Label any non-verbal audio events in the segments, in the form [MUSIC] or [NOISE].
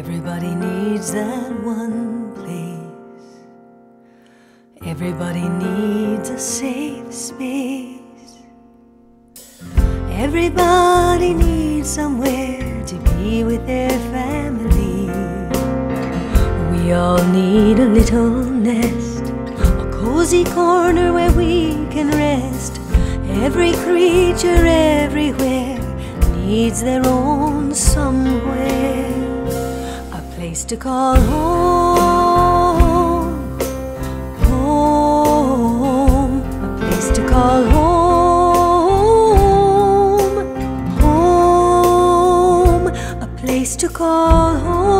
Everybody needs that one place. Everybody needs a safe space. Everybody needs somewhere to be with their family. We all need a little nest, a cozy corner where we can rest. Every creature everywhere needs their own somewhere place to call home, home, a place to call home, home, a place to call home.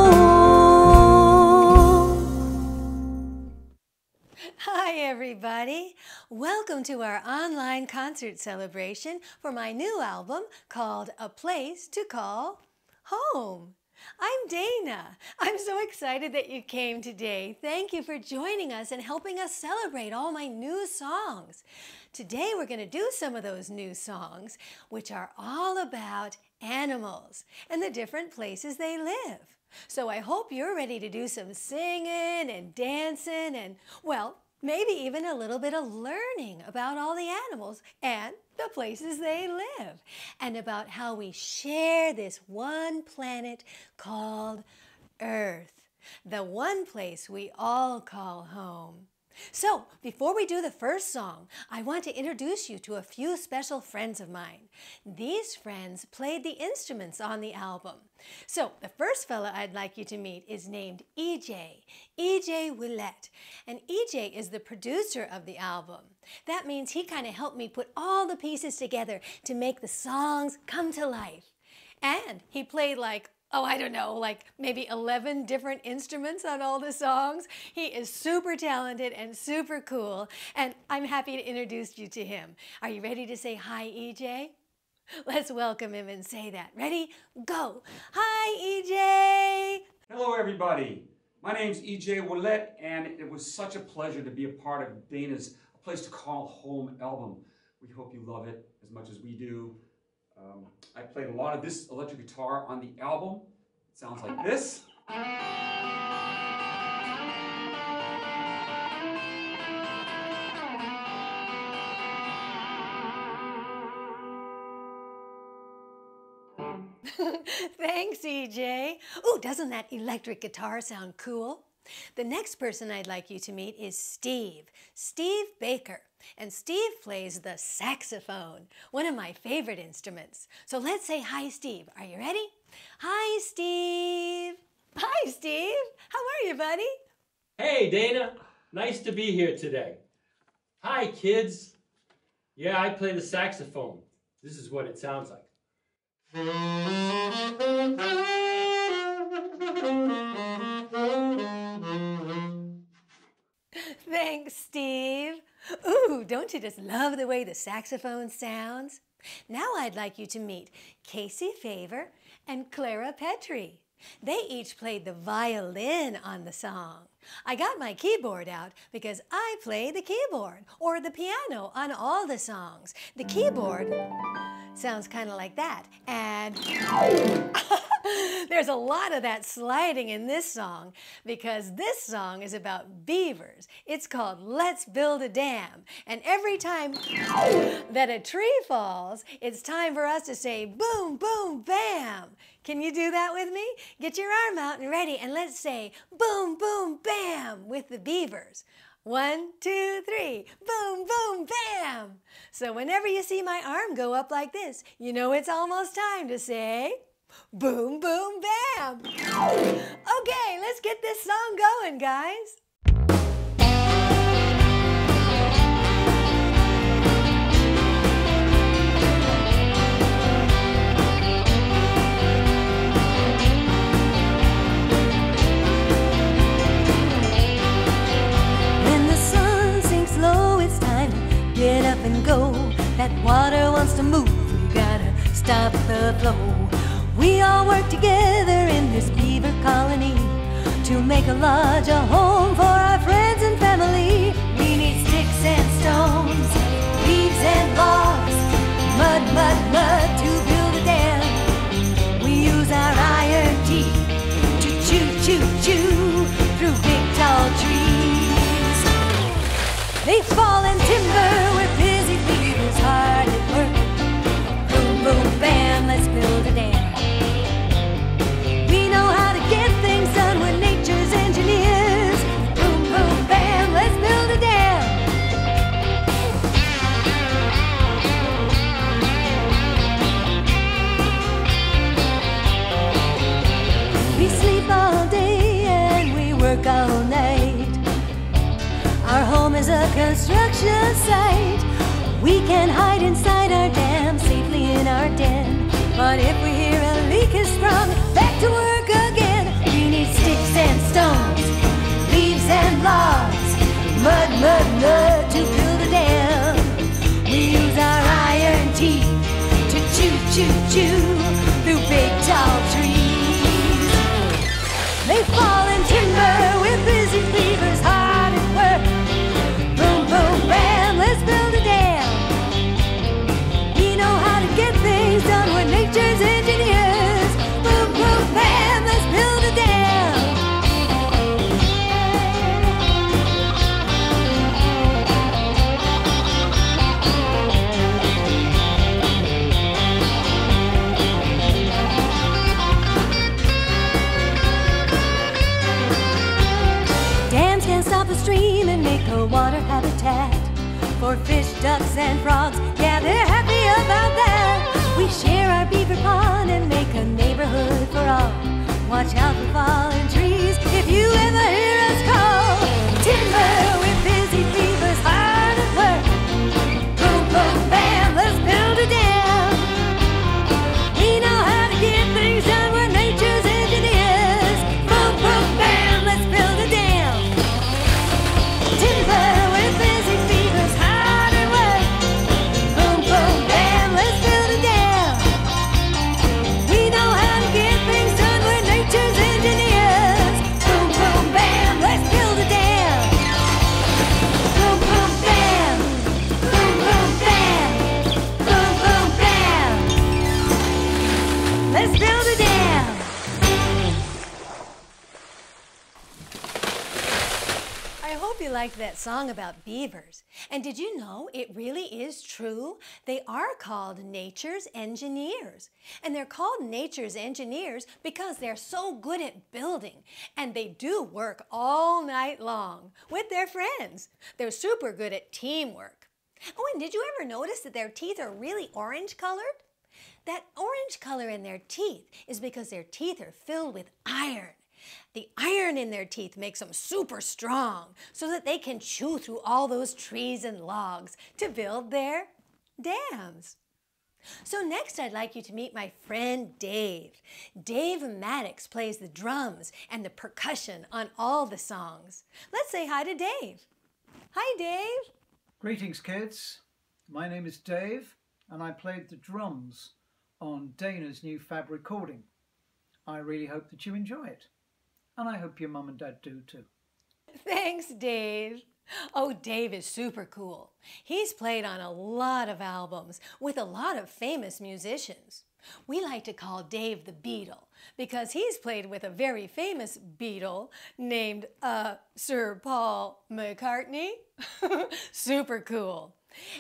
Hi, everybody. Welcome to our online concert celebration for my new album called A Place to Call Home. I'm Dana. I'm so excited that you came today. Thank you for joining us and helping us celebrate all my new songs. Today we're going to do some of those new songs, which are all about animals and the different places they live. So I hope you're ready to do some singing and dancing and, well, maybe even a little bit of learning about all the animals and the places they live, and about how we share this one planet called Earth, the one place we all call home. So, before we do the first song, I want to introduce you to a few special friends of mine. These friends played the instruments on the album. So, the first fella I'd like you to meet is named EJ, EJ Ouellette. And EJ is the producer of the album. That means he kind of helped me put all the pieces together to make the songs come to life. And he played like oh, I don't know, like maybe 11 different instruments on all the songs. He is super talented and super cool, and I'm happy to introduce you to him. Are you ready to say hi, EJ? Let's welcome him and say that. Ready? Go. Hi, EJ. Hello, everybody. My name's EJ Ouellette, and it was such a pleasure to be a part of Dana's A Place to Call Home album. We hope you love it as much as we do. Um, I played a lot of this electric guitar on the album. It sounds like this. [LAUGHS] Thanks, EJ. Oh, doesn't that electric guitar sound cool? The next person I'd like you to meet is Steve, Steve Baker. And Steve plays the saxophone, one of my favorite instruments. So let's say hi, Steve. Are you ready? Hi, Steve. Hi, Steve. How are you, buddy? Hey, Dana. Nice to be here today. Hi, kids. Yeah, I play the saxophone. This is what it sounds like. [LAUGHS] Thanks, Steve. Ooh, don't you just love the way the saxophone sounds? Now I'd like you to meet Kasey Favor and Clara Petry. They each played the violin on the song. I got my keyboard out because I play the keyboard or the piano on all the songs. The keyboard sounds kind of like that. And [LAUGHS] [LAUGHS] there's a lot of that sliding in this song because this song is about beavers. It's called Let's Build a Dam. And every time that a tree falls, it's time for us to say boom, boom, bam. Can you do that with me? Get your arm out and ready, and let's say boom, boom, bam with the beavers. One, two, three, boom, boom, bam. So whenever you see my arm go up like this, you know it's almost time to say boom, boom, bam. Okay, let's get this song going, guys. When the sun sinks low, it's time to get up and go. That water wants to move, we gotta stop the flow. We all work together in this beaver colony to make a lodge a home for our friends and family. We need sticks and stones, leaves and logs, mud, mud, mud to build a dam. We use our iron teeth to chew, chew, chew through big tall trees. They fall in timber. Construction site. We can hide inside our dam, safely in our den. But if we hear a leak is sprung, back to work again. We need sticks and stones, leaves and logs, mud, mud, mud to build a dam. We use our iron teeth to chew, chew, chew through big tall trees. They fall in timber with liked that song about beavers. And did you know it really is true? They are called nature's engineers. And they're called nature's engineers because they're so good at building. And they do work all night long with their friends. They're super good at teamwork. Oh, and did you ever notice that their teeth are really orange colored? That orange color in their teeth is because their teeth are filled with iron. The iron in their teeth makes them super strong so that they can chew through all those trees and logs to build their dams. So next I'd like you to meet my friend Dave. Dave Mattacks plays the drums and the percussion on all the songs. Let's say hi to Dave. Hi Dave. Greetings, kids. My name is Dave, and I played the drums on Dana's new fab recording. I really hope that you enjoy it, and I hope your mum and dad do too. Thanks, Dave. Oh, Dave is super cool. He's played on a lot of albums with a lot of famous musicians. We like to call Dave the Beatle because he's played with a very famous Beatle named uh, Sir Paul McCartney. [LAUGHS] super cool.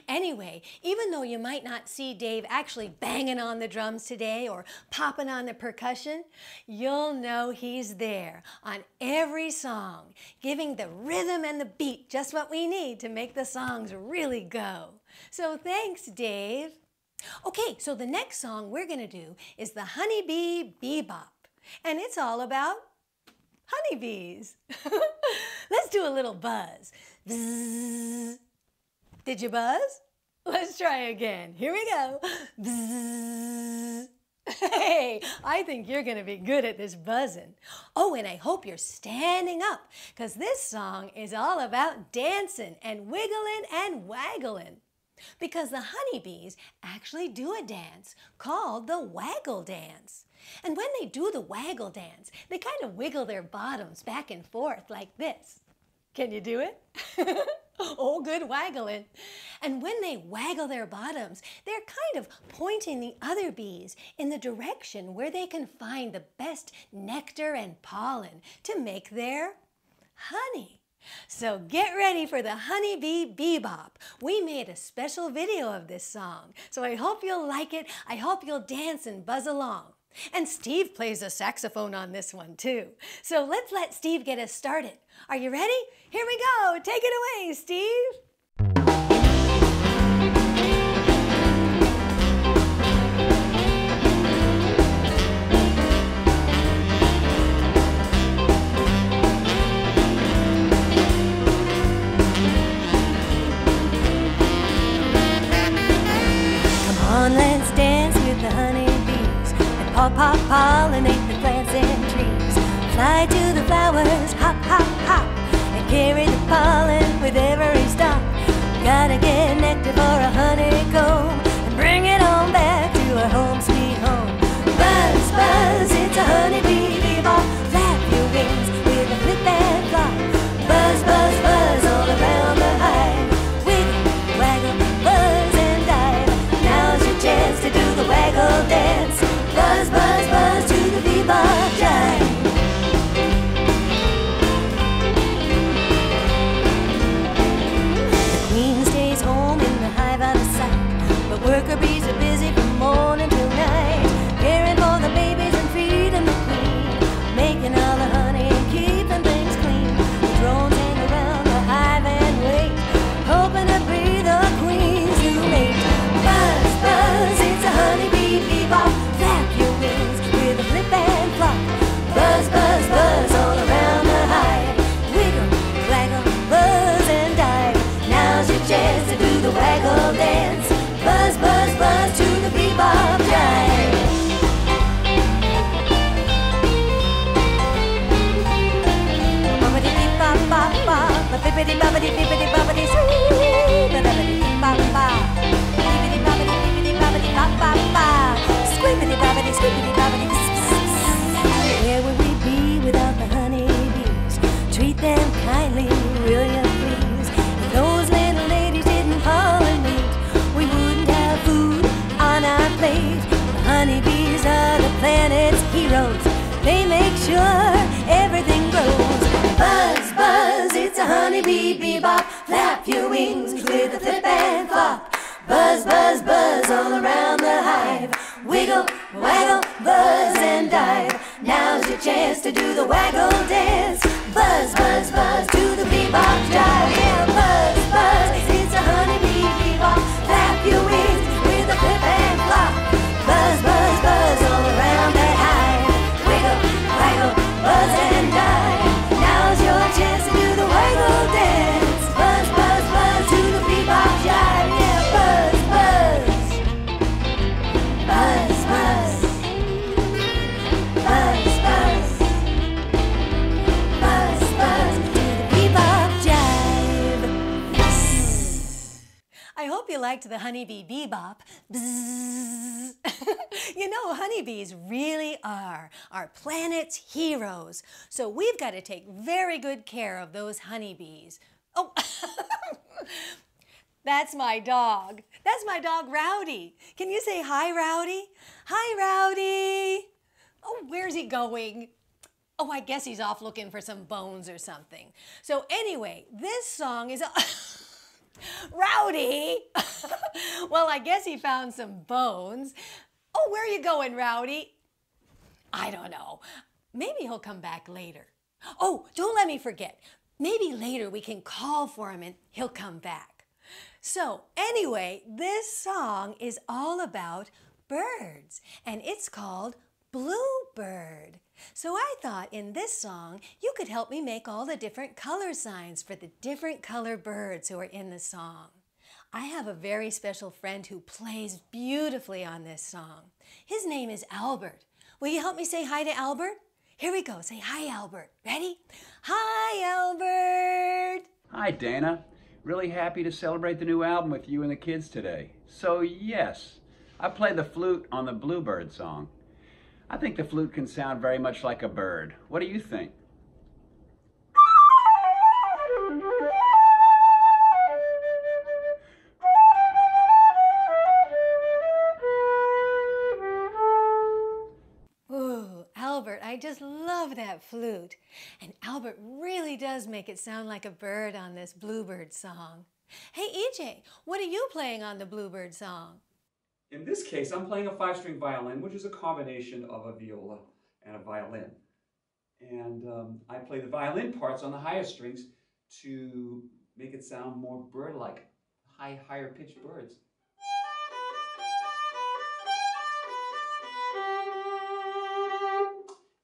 Anyway, even though you might not see Dave actually banging on the drums today or popping on the percussion, you'll know he's there on every song, giving the rhythm and the beat just what we need to make the songs really go. So thanks, Dave. Okay, so the next song we're going to do is the Honeybee Bebop, and it's all about honeybees. [LAUGHS] Let's do a little buzz. Bzzz. Did you buzz? Let's try again. Here we go. Bzzz. Hey, I think you're going to be good at this buzzing. Oh, and I hope you're standing up because this song is all about dancing and wiggling and waggling. Because the honeybees actually do a dance called the waggle dance. And when they do the waggle dance, they kind of wiggle their bottoms back and forth like this. Can you do it? [LAUGHS] oh, good waggling. And when they waggle their bottoms, they're kind of pointing the other bees in the direction where they can find the best nectar and pollen to make their honey. So get ready for the Honeybee Bebop. We made a special video of this song, so I hope you'll like it. I hope you'll dance and buzz along. And Steve plays a saxophone on this one too. So let's let Steve get us started. Are you ready? Here we go. Take it away, Steve. Pop, pop, pollinate the plants and trees. Fly to the flowers, hop, hop, hop, and carry the pollen with every stop. Gotta get nectar for a honeycomb all around the hive. Wiggle, waggle, buzz and dive. Now's your chance to do the waggle dance. Buzz, buzz, buzz to the bebop jive. Yeah, buzz, you liked the honeybee bebop. Bzzz. [LAUGHS] you know, honeybees really are our planet's heroes. So we've got to take very good care of those honeybees. Oh, [LAUGHS] that's my dog. That's my dog, Rowdy. Can you say hi, Rowdy? Hi, Rowdy. Oh, where's he going? Oh, I guess he's off looking for some bones or something. So, anyway, this song is. [LAUGHS] Rowdy! [LAUGHS] well, I guess he found some bones. Oh, where are you going, Rowdy? I don't know. Maybe he'll come back later. Oh, don't let me forget. Maybe later we can call for him and he'll come back. So, anyway, this song is all about birds and it's called Bluebird. So, I thought in this song you could help me make all the different color signs for the different color birds who are in the song. I have a very special friend who plays beautifully on this song. His name is Albert. Will you help me say hi to Albert? Here we go. Say hi, Albert. Ready? Hi, Albert. Hi, Dana. Really happy to celebrate the new album with you and the kids today. So, yes, I play the flute on the Bluebird song. I think the flute can sound very much like a bird. What do you think? Ooh, Albert, I just love that flute. And Albert really does make it sound like a bird on this Bluebird song. Hey, EJ, what are you playing on the Bluebird song? In this case, I'm playing a five-string violin, which is a combination of a viola and a violin. And um, I play the violin parts on the higher strings to make it sound more bird-like, high, higher pitched birds.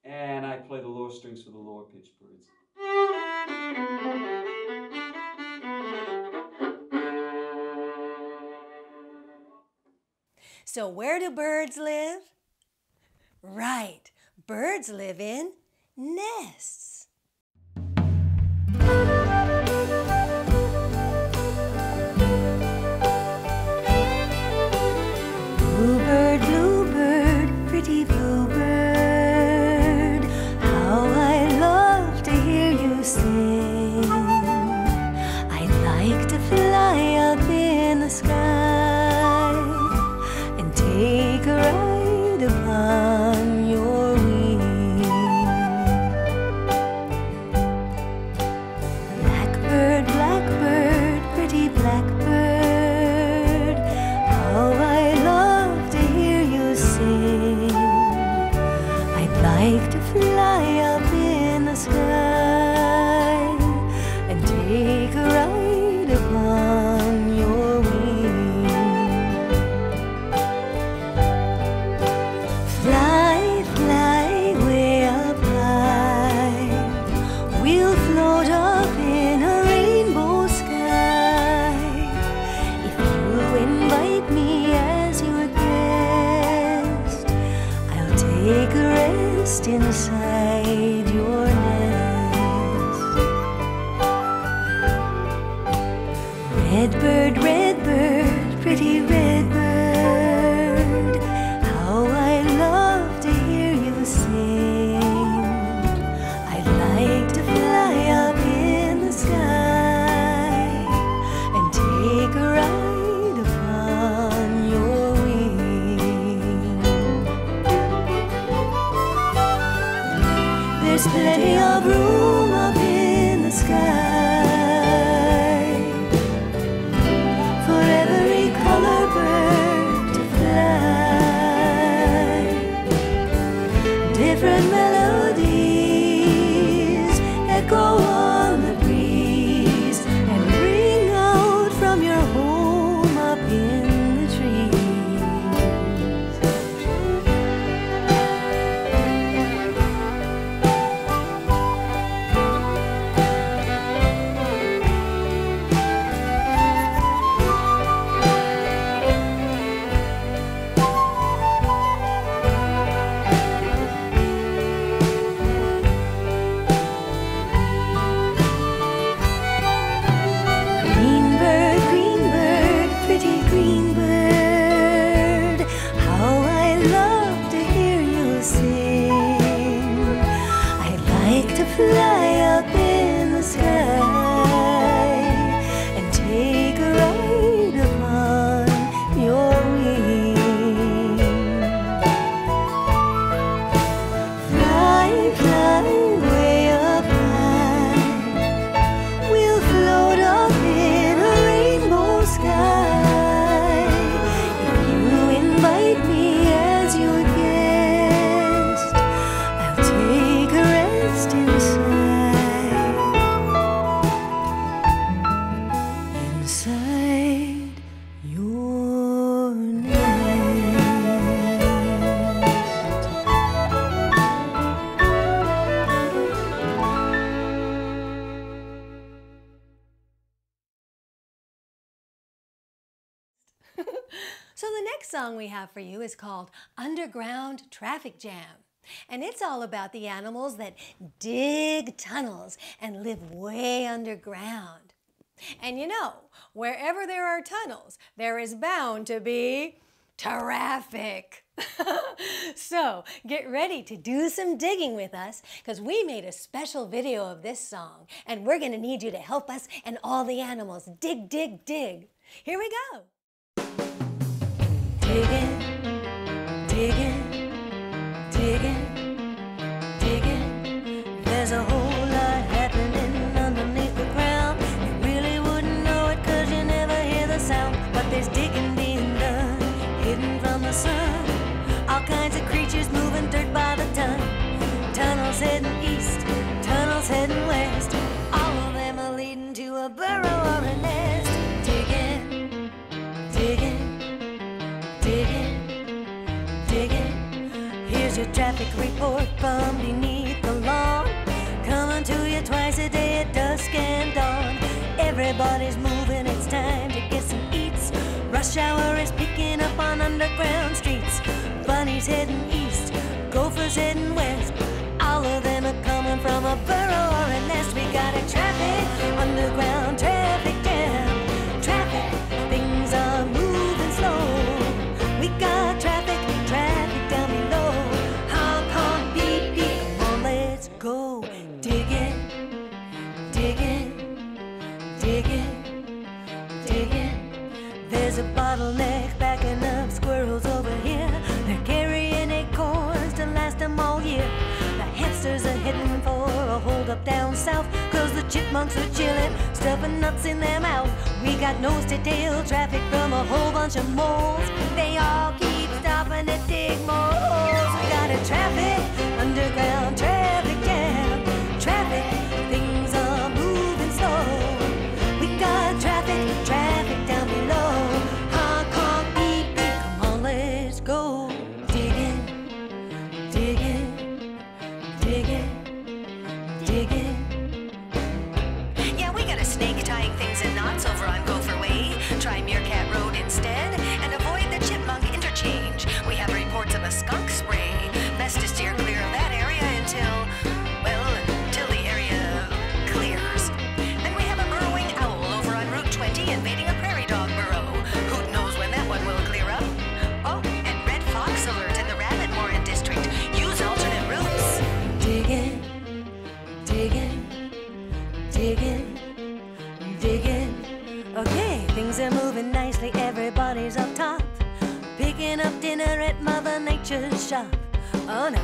And I play the lower strings for the lower pitched birds. So, where do birds live? Right, birds live in nests. There's plenty of room up in the sky next song we have for you is called Underground Traffic Jam. And it's all about the animals that dig tunnels and live way underground. And you know, wherever there are tunnels, there is bound to be traffic. [LAUGHS] so get ready to do some digging with us because we made a special video of this song and we're going to need you to help us and all the animals dig, dig, dig. Here we go. Digging, digging, digging, digging, There's a whole report from beneath the lawn. Coming to you twice a day at dusk and dawn. Everybody's moving, it's time to get some eats. Rush hour is picking up on underground streets. Bunnies heading east, gophers heading west. All of them are coming from a burrow or a nest. We got a traffic, underground. Traffic, chipmunks are chilling, stuffing nuts in their mouth. We got nose to tail traffic from a whole bunch of moles. They all keep stopping to dig more holes. We got a traffic, underground traffic jam. Traffic, dinner at Mother Nature's shop. Oh no,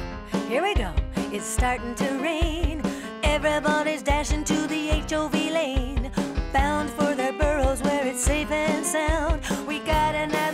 here we go. It's starting to rain. Everybody's dashing to the HOV lane. Bound for their burrows where it's safe and sound. We got another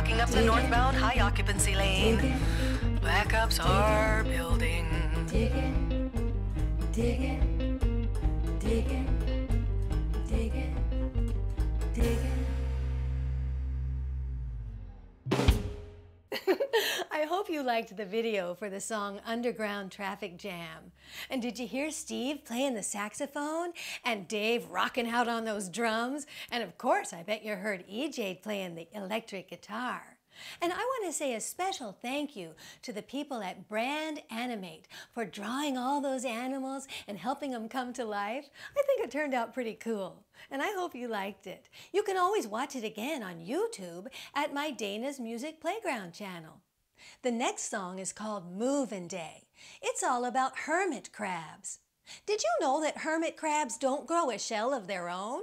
blocking up the northbound high occupancy lane. Backups are building. digging, digging, digging, digging, digging. I hope you liked the video for the song Underground Traffic Jam. And did you hear Steve playing the saxophone and Dave rocking out on those drums? And of course, I bet you heard EJ playing the electric guitar. And I want to say a special thank you to the people at Brand Animate for drawing all those animals and helping them come to life. I think it turned out pretty cool, and I hope you liked it. You can always watch it again on YouTube at my Dana's Music Playground channel. The next song is called Movin' Day. It's all about hermit crabs. Did you know that hermit crabs don't grow a shell of their own?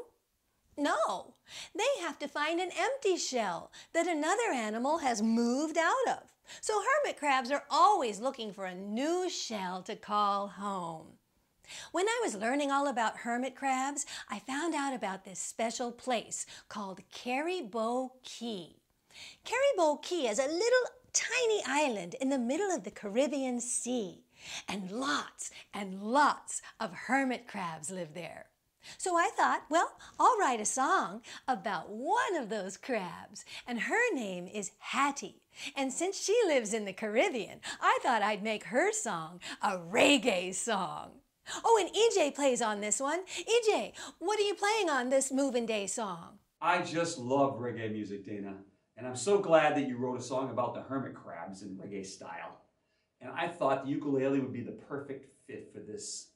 No, they have to find an empty shell that another animal has moved out of. So hermit crabs are always looking for a new shell to call home. When I was learning all about hermit crabs, I found out about this special place called Caribou Key. Caribou Key is a little tiny island in the middle of the Caribbean Sea, and lots and lots of hermit crabs live there. So I thought, well, I'll write a song about one of those crabs, and her name is Hattie. And since she lives in the Caribbean, I thought I'd make her song a reggae song. Oh, and EJ plays on this one. EJ, what are you playing on this Moving Day song? I just love reggae music, Dana. And I'm so glad that you wrote a song about the hermit crabs in reggae style. And I thought the ukulele would be the perfect fit for this.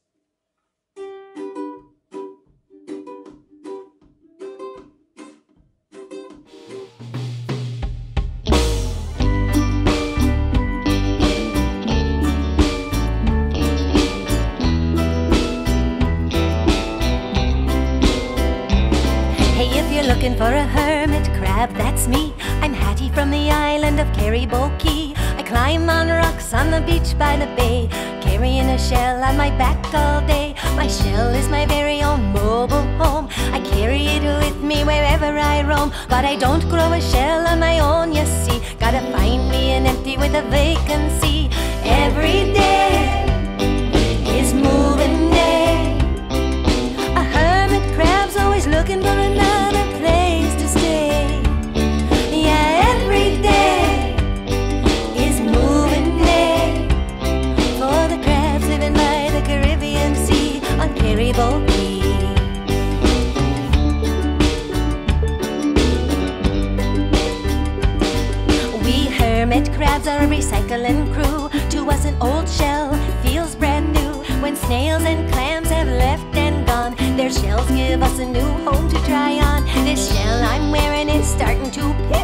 Caribou Key. I climb on rocks on the beach by the bay, carrying a shell on my back all day. My shell is my very own mobile home. I carry it with me wherever I roam, but I don't grow a shell on my own, you see. Gotta find me an empty with a vacancy. Every day recycling crew. To us, an old shell feels brand new. When snails and clams have left and gone, their shells give us a new home to try on. This shell I'm wearing is starting to pinch.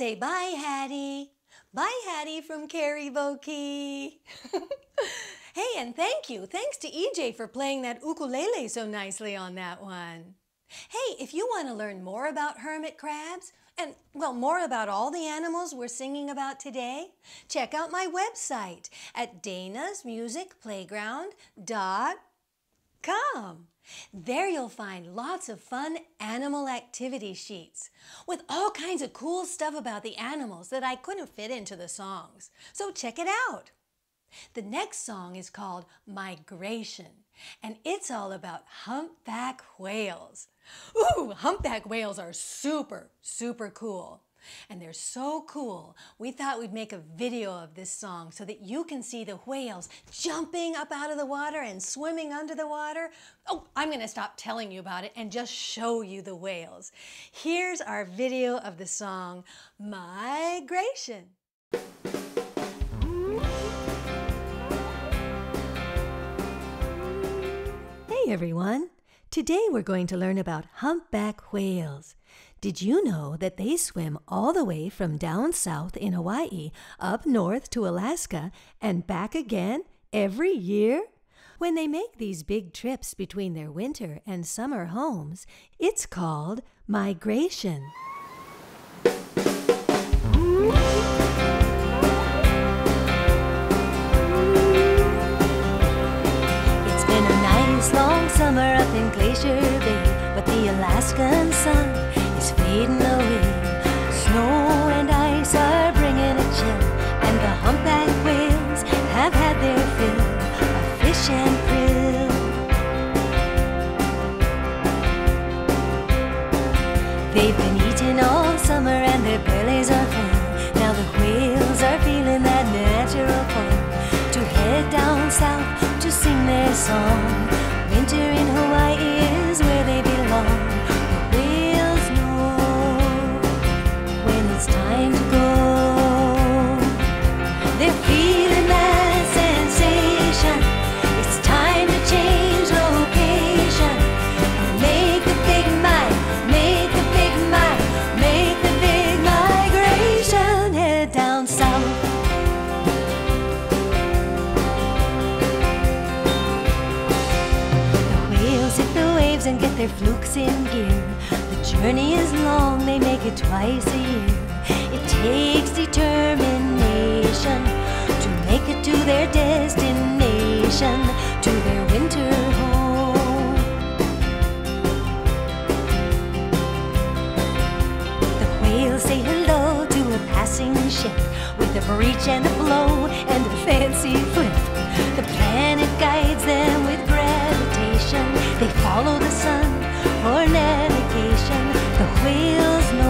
Say bye, Hattie. Bye, Hattie from Caribou Key. [LAUGHS] hey, and thank you. Thanks to EJ for playing that ukulele so nicely on that one. Hey, if you want to learn more about hermit crabs, and well, more about all the animals we're singing about today, check out my website at danasmusicplayground.com. There you'll find lots of fun animal activity sheets with all kinds of cool stuff about the animals that I couldn't fit into the songs. So check it out. The next song is called Migration, and it's all about humpback whales. Ooh, humpback whales are super, super cool. And they're so cool, we thought we'd make a video of this song so that you can see the whales jumping up out of the water and swimming under the water. Oh, I'm going to stop telling you about it and just show you the whales. Here's our video of the song Migration. Hey everyone! Today we're going to learn about humpback whales. Did you know that they swim all the way from down south in Hawaii up north to Alaska and back again every year? When they make these big trips between their winter and summer homes, it's called migration. Alaskan sun is fading away. Snow and ice are bringing a chill, and the humpback whales have had their fill of fish and krill. They've been eating all summer and their bellies are full. Now the whales are feeling that natural pull to head down south to sing their song. Winter in Hawaii and get their flukes in gear. The journey is long, they make it twice a year. It takes determination to make it to their destination, to their winter home. The whales say hello to a passing ship with a breach and a blow and a fancy flip. The planet guides them. They follow the sun for navigation. The whales know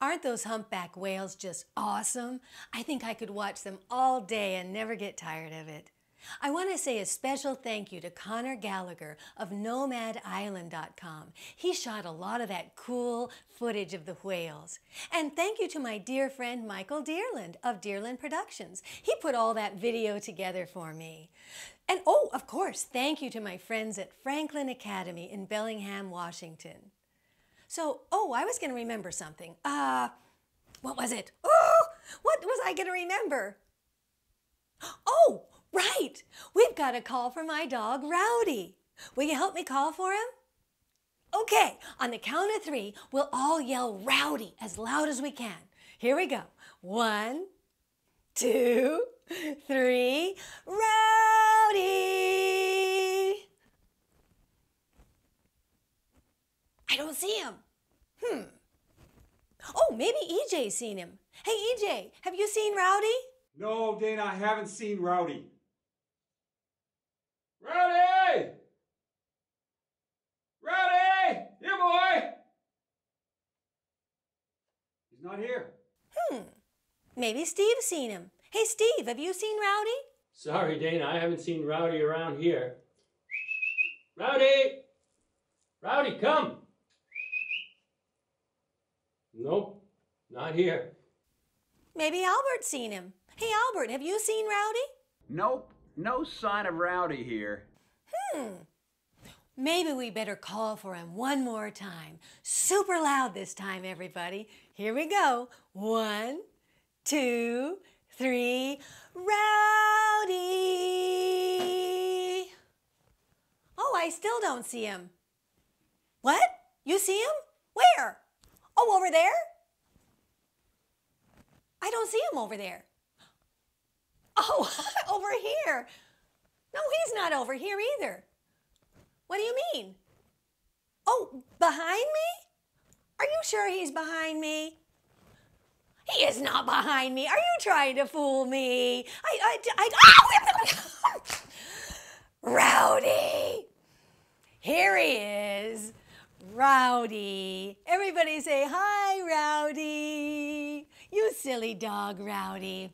Aren't those humpback whales just awesome? I think I could watch them all day and never get tired of it. I want to say a special thank you to Connor Gallagher of NomadIsland.com. He shot a lot of that cool footage of the whales. And thank you to my dear friend Michael Dyrland of Dyrland Productions. He put all that video together for me. And oh, of course, thank you to my friends at Franklin Academy in Bellingham, Washington. So, oh, I was going to remember something. Uh, what was it? Oh, what was I going to remember? Oh, right. We've got a call for my dog, Rowdy. Will you help me call for him? Okay, on the count of three, we'll all yell Rowdy as loud as we can. Here we go. One, two, three, Rowdy! I don't see him. Hmm. Oh, maybe EJ's seen him. Hey, EJ, have you seen Rowdy? No, Dana, I haven't seen Rowdy. Rowdy! Rowdy! Here, boy! He's not here. Hmm. Maybe Steve's seen him. Hey, Steve, have you seen Rowdy? Sorry, Dana, I haven't seen Rowdy around here. Rowdy! Rowdy, come! Nope, not here. Maybe Albert's seen him. Hey, Albert, have you seen Rowdy? Nope, no sign of Rowdy here. Hmm. Maybe we better call for him one more time. Super loud this time, everybody. Here we go. One, two, three. Rowdy! Oh, I still don't see him. What? You see him? Where? Oh, over there? I don't see him over there. Oh, [LAUGHS] over here. No, he's not over here either. What do you mean? Oh, behind me? Are you sure he's behind me? He is not behind me. Are you trying to fool me? I, I, I, oh! [LAUGHS] Rowdy. Here he is. Rowdy. Everybody say, hi, Rowdy. You silly dog, Rowdy.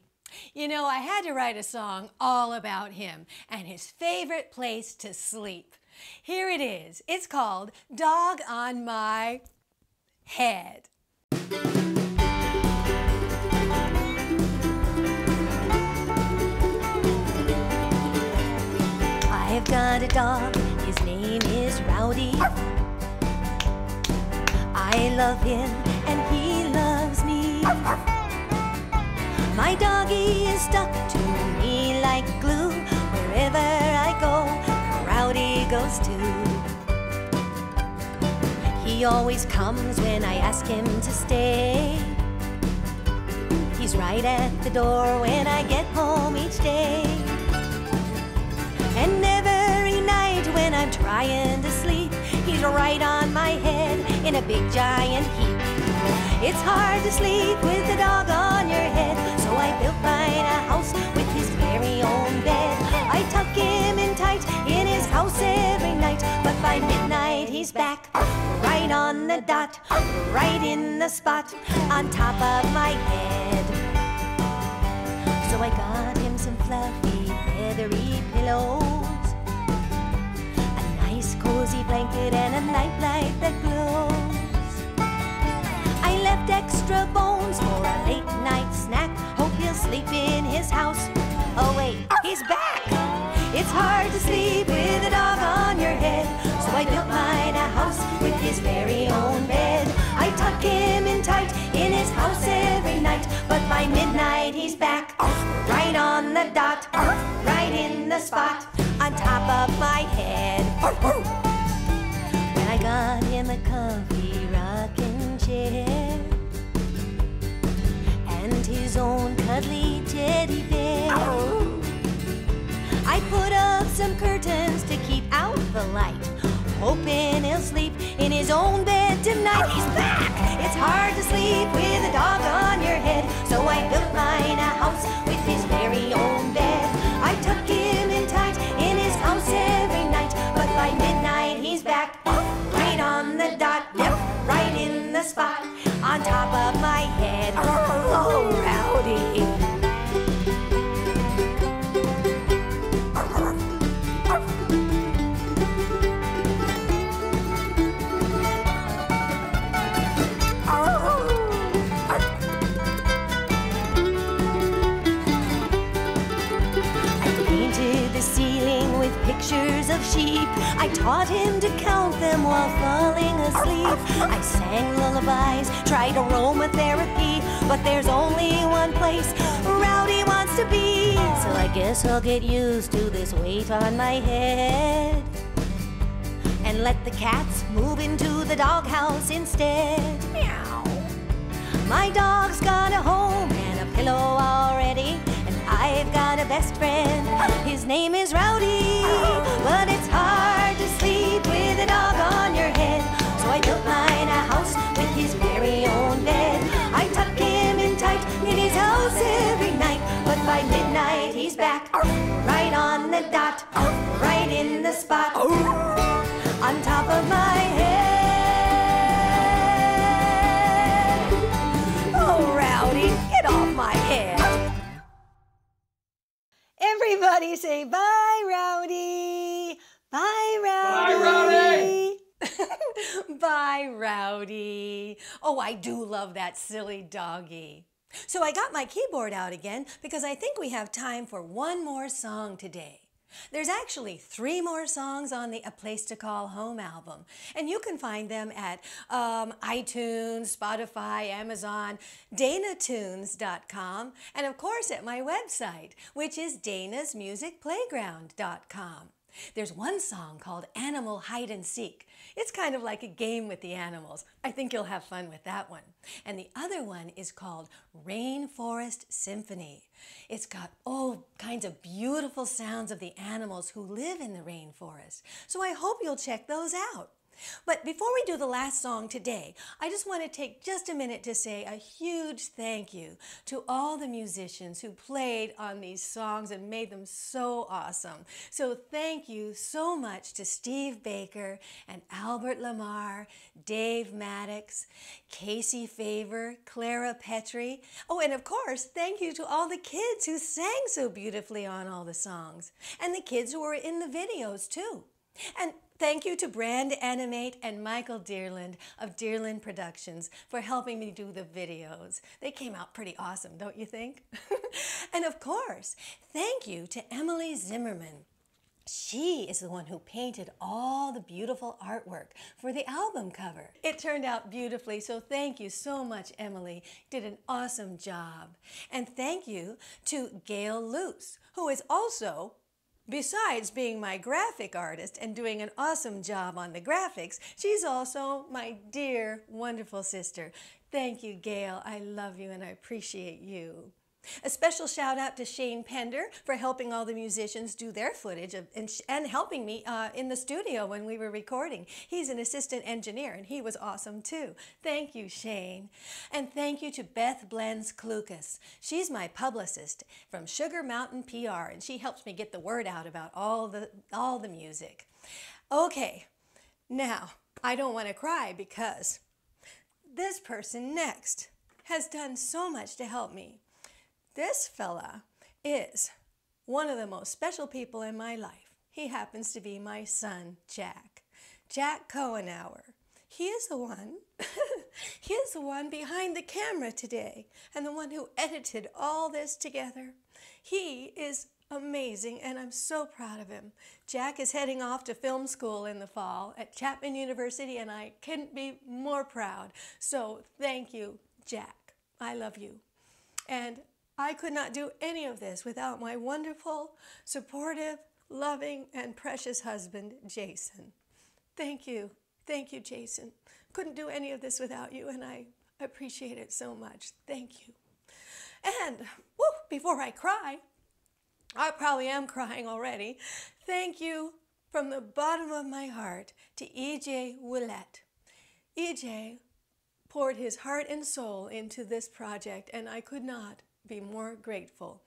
You know, I had to write a song all about him and his favorite place to sleep. Here it is. It's called Dog on My Head. I've got a dog, his name is Rowdy. I love him and he loves me. My doggy is stuck to me like glue. Wherever I go, Rowdy goes too. He always comes when I ask him to stay. He's right at the door when I get home each day. And every night when I'm trying to right on my head in a big giant heap. It's hard to sleep with a dog on your head, so I built mine a house with his very own bed. I tuck him in tight in his house every night, but by midnight he's back, right on the dot, right in the spot, on top of my head. So I got him some fluffy, feathery pillows, cozy blanket, and a nightlight that glows. I left extra bones for a late night snack. Hope he'll sleep in his house. Oh wait, he's back. It's hard to sleep with a dog on your head, so I built mine a house with his very own bed. I tuck him in tight in his house every night, but by midnight he's back, right on the dot, right in the spot, on top of my head. Got him a comfy rocking chair and his own cuddly teddy bear. I put up some curtains to keep out the light, hoping he'll sleep in his own bed tonight. He's back! I taught him to count them while falling asleep. I sang lullabies, tried aromatherapy, but there's only one place Rowdy wants to be. So I guess I'll get used to this weight on my head and let the cats move into the doghouse instead. Meow. My dog's got a home and a pillow already, and I've got a best friend. His name is Rowdy, but sleep with a dog on your head. So I built mine a house with his very own bed. I tuck him in tight in his house every night, but by midnight he's back, right on the dot, right in the spot, on top of my head. Oh, Rowdy, get off my head. Everybody say bye, Rowdy. Bye, Rowdy. Bye, Rowdy. [LAUGHS] bye, Rowdy. Oh, I do love that silly doggy. So I got my keyboard out again because I think we have time for one more song today. There's actually three more songs on the A Place to Call Home album, and you can find them at um, iTunes, Spotify, Amazon, danatunes.com, and of course at my website, which is danasmusicplayground.com. There's one song called Animal Hide and Seek. It's kind of like a game with the animals. I think you'll have fun with that one. And the other one is called Rainforest Symphony. It's got all kinds of beautiful sounds of the animals who live in the rainforest. So I hope you'll check those out. But before we do the last song today, I just want to take just a minute to say a huge thank you to all the musicians who played on these songs and made them so awesome. So thank you so much to Steve Baker and Albert Lamar, Dave Mattacks, Kasey Favor, Clara Petry. Oh, and of course, thank you to all the kids who sang so beautifully on all the songs, and the kids who were in the videos too. And thank you to BrandAnimate and Michael Dyrland of Dyrland Productions for helping me do the videos. They came out pretty awesome, don't you think? [LAUGHS] and of course, thank you to Emily Zimmerman. She is the one who painted all the beautiful artwork for the album cover. It turned out beautifully, so thank you so much, Emily. Did an awesome job. And thank you to Gail Loos, who is also Besides being my graphic artist and doing an awesome job on the graphics, she's also my dear, wonderful sister. Thank you, Gail. I love you and I appreciate you. A special shout out to Shane Pender for helping all the musicians do their footage of, and, and helping me uh, in the studio when we were recording. He's an assistant engineer and he was awesome too. Thank you, Shane. And thank you to Beth Blenz-Clucas. She's my publicist from Sugar Mountain PR and she helps me get the word out about all the, all the music. Okay, now I don't want to cry because this person next has done so much to help me. This fella is one of the most special people in my life. He happens to be my son, Jack. Jack Cohenour. He is the one, [LAUGHS] he is the one behind the camera today and the one who edited all this together. He is amazing and I'm so proud of him. Jack is heading off to film school in the fall at Chapman University and I couldn't be more proud. So thank you, Jack. I love you. And I could not do any of this without my wonderful, supportive, loving, and precious husband, Jason. Thank you. Thank you, Jason. Couldn't do any of this without you, and I appreciate it so much. Thank you. And woo, before I cry, I probably am crying already. Thank you from the bottom of my heart to EJ Ouellette. EJ poured his heart and soul into this project, and I could not be more grateful.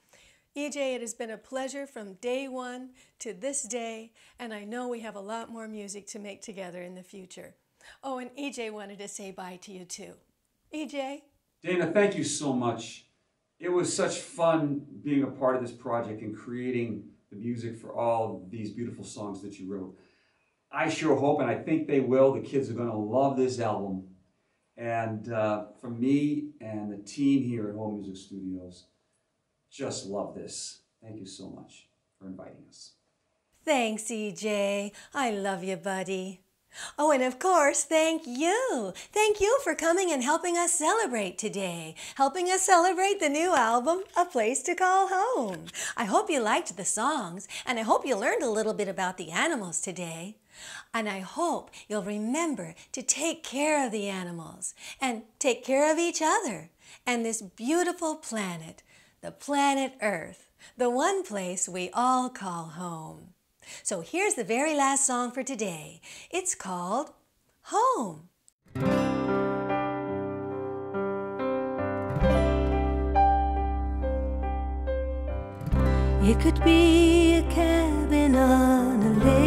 EJ, it has been a pleasure from day one to this day, and I know we have a lot more music to make together in the future. Oh, and EJ wanted to say bye to you too. EJ? Dana, thank you so much. It was such fun being a part of this project and creating the music for all these beautiful songs that you wrote. I sure hope, and I think they will, the kids are going to love this album. And uh, from me and the team here at Whole Music Studios, just love this. Thank you so much for inviting us. Thanks, EJ. I love you, buddy. Oh, and of course, thank you. Thank you for coming and helping us celebrate today, helping us celebrate the new album, A Place to Call Home. I hope you liked the songs, and I hope you learned a little bit about the animals today. And I hope you'll remember to take care of the animals and take care of each other and this beautiful planet, the planet Earth, the one place we all call home. So here's the very last song for today. It's called Home. It could be a cabin on a lake,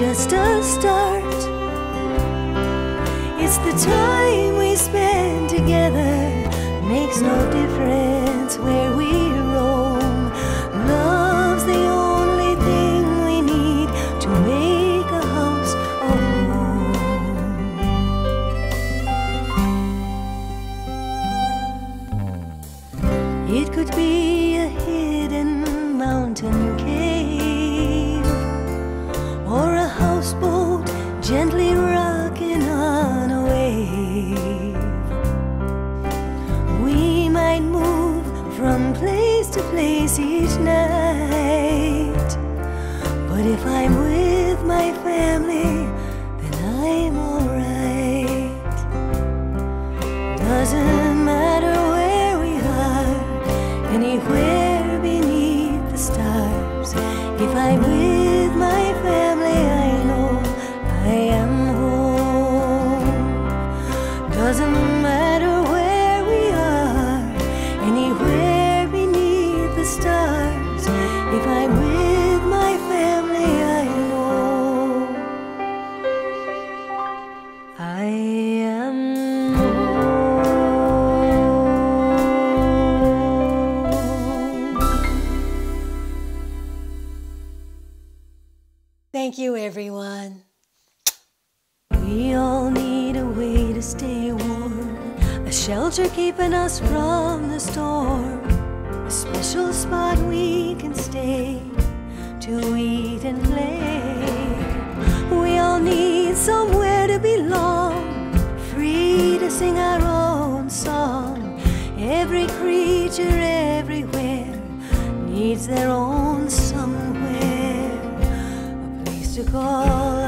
just a start. Thank you, everyone. We all need a way to stay warm, a shelter keeping us from the storm, a special spot we can stay to eat and play. We all need somewhere to belong, free to sing our own song. Every creature everywhere needs their own a